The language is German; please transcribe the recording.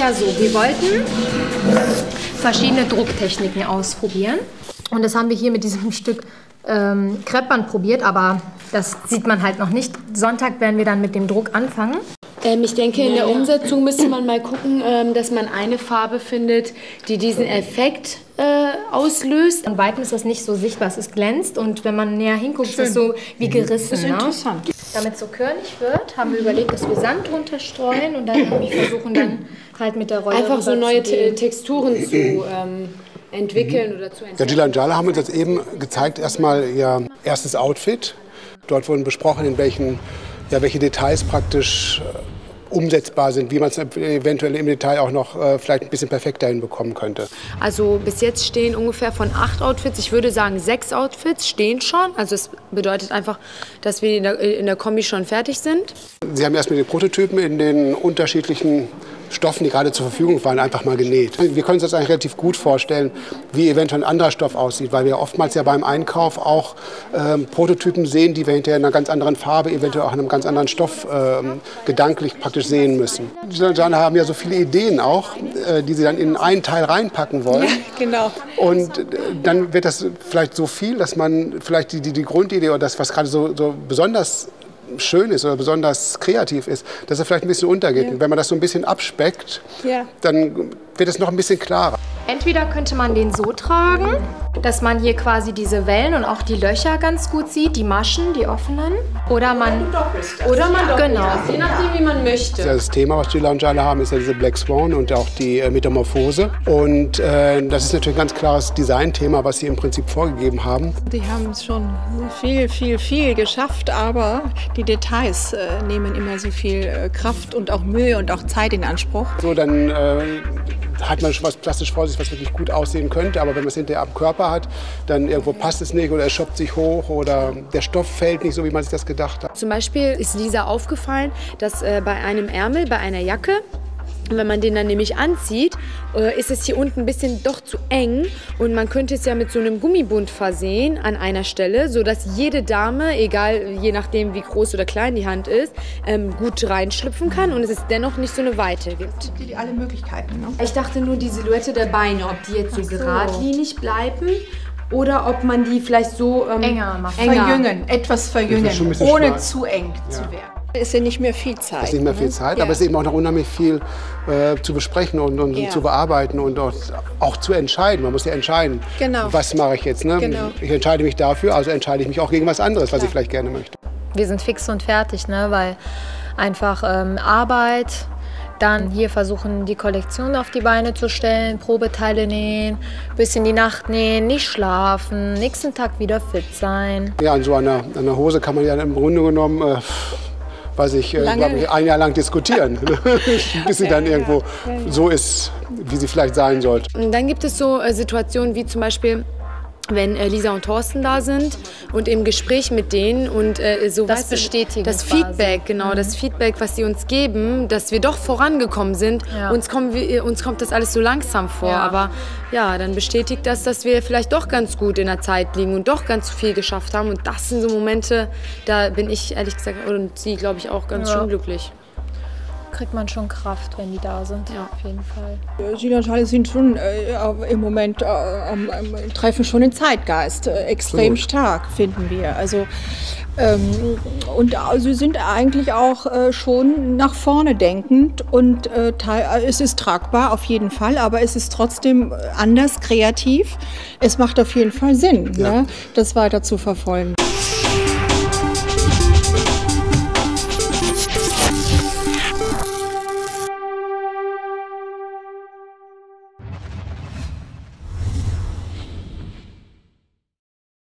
ja so, wir wollten verschiedene Drucktechniken ausprobieren. Und das haben wir hier mit diesem Stück ähm, Kreppband probiert, aber das sieht man halt noch nicht. Sonntag werden wir dann mit dem Druck anfangen. Ähm, ich denke, in der Umsetzung müsste man mal gucken, ähm, dass man eine Farbe findet, die diesen Effekt äh, auslöst. Von Weitem ist das nicht so sichtbar, es ist glänzt und wenn man näher hinguckt, Schön. ist es so wie gerissen. Das ist ne? interessant. Damit es so körnig wird, haben wir überlegt, dass wir Sand drunter streuen und dann irgendwie versuchen dann halt mit der Rolle einfach so neue Texturen zu ähm, entwickeln mhm. oder zu entwickeln. Ja, Gila und Jala haben uns jetzt eben gezeigt, erstmal ihr erstes Outfit. Dort wurden besprochen, in welchen, ja, welche Details praktisch umsetzbar sind, wie man es eventuell im Detail auch noch äh, vielleicht ein bisschen perfekter hinbekommen könnte. Also bis jetzt stehen ungefähr von acht Outfits, ich würde sagen sechs Outfits stehen schon. Also es bedeutet einfach, dass wir in der, in der Kombi schon fertig sind. Sie haben erstmal die Prototypen in den unterschiedlichen Stoffen, die gerade zur Verfügung waren, einfach mal genäht. Wir können uns das eigentlich relativ gut vorstellen, wie eventuell ein anderer Stoff aussieht, weil wir oftmals ja beim Einkauf auch ähm, Prototypen sehen, die wir hinterher in einer ganz anderen Farbe, eventuell auch in einem ganz anderen Stoff ähm, gedanklich praktisch sehen müssen. Die Jana haben ja so viele Ideen auch, äh, die sie dann in einen Teil reinpacken wollen. Ja, genau. Und äh, dann wird das vielleicht so viel, dass man vielleicht die, die, die Grundidee oder das, was gerade so, so besonders schön ist oder besonders kreativ ist, dass er vielleicht ein bisschen untergeht. Ja. Und wenn man das so ein bisschen abspeckt, ja. dann wird es noch ein bisschen klarer. Entweder könnte man den so tragen, dass man hier quasi diese Wellen und auch die Löcher ganz gut sieht, die Maschen, die offenen. Oder man, oder man, genau. Je nachdem, wie man möchte. Das Thema, was die Lounge haben, ist ja diese Black Swan und auch die äh, Metamorphose. Und äh, das ist natürlich ein ganz klares Designthema, was sie im Prinzip vorgegeben haben. Die haben schon viel, viel, viel geschafft, aber die Details äh, nehmen immer so viel äh, Kraft und auch Mühe und auch Zeit in Anspruch. So, dann äh, hat man schon was plastisch vor sich, was wirklich gut aussehen könnte. Aber wenn man es hinterher am Körper hat, dann irgendwo passt es nicht oder es schoppt sich hoch oder der Stoff fällt nicht so, wie man sich das gedacht hat. Zum Beispiel ist Lisa aufgefallen, dass äh, bei einem Ärmel, bei einer Jacke, und wenn man den dann nämlich anzieht, äh, ist es hier unten ein bisschen doch zu eng und man könnte es ja mit so einem Gummibund versehen an einer Stelle, sodass jede Dame, egal je nachdem wie groß oder klein die Hand ist, ähm, gut reinschlüpfen kann und es ist dennoch nicht so eine Weite gibt. Die, alle Möglichkeiten. Ne? Ich dachte nur die Silhouette der Beine, ob die jetzt so, so. geradlinig bleiben oder ob man die vielleicht so ähm, enger machen. Verjüngen, etwas verjüngen, ohne schmal. zu eng ja. zu werden. Ist ja nicht mehr viel Zeit. Es ist nicht mehr viel ne? Zeit, ja. aber es ist eben auch noch unheimlich viel äh, zu besprechen und, und ja. zu bearbeiten und auch, auch, zu entscheiden. Man muss ja entscheiden, genau. was mache ich jetzt. Ne? Genau. Ich entscheide mich dafür, also entscheide ich mich auch gegen was anderes, was ich vielleicht gerne möchte. Wir sind fix und fertig, ne? weil einfach ähm, Arbeit, dann hier versuchen, die Kollektion auf die Beine zu stellen, Probeteile nähen, bisschen die Nacht nähen, nicht schlafen, nächsten Tag wieder fit sein. Ja, an so einer, einer Hose kann man ja im Grunde genommen äh, weiß ich, äh, ich, ein Jahr lang diskutieren, bis sie dann irgendwo so ist, wie sie vielleicht sein sollte. Und dann gibt es so äh, Situationen wie zum Beispiel, wenn äh, Lisa und Thorsten da sind und im Gespräch mit denen und äh, so das bestätigen das Feedback genau mhm. das Feedback was sie uns geben dass wir doch vorangekommen sind ja. uns kommen wir, uns kommt das alles so langsam vor ja. aber ja dann bestätigt das dass wir vielleicht doch ganz gut in der Zeit liegen und doch ganz viel geschafft haben und das sind so Momente da bin ich ehrlich gesagt und sie glaube ich auch ganz ja. schön glücklich kriegt man schon Kraft, wenn die da sind. Ja, auf jeden Fall. Südantale sind schon äh, im Moment äh, treffen schon den Zeitgeist äh, extrem so. stark, finden wir. Also ähm, und sie sind eigentlich auch äh, schon nach vorne denkend und äh, äh, es ist tragbar auf jeden Fall, aber es ist trotzdem anders kreativ. Es macht auf jeden Fall Sinn, ja. ne, das weiter zu verfolgen.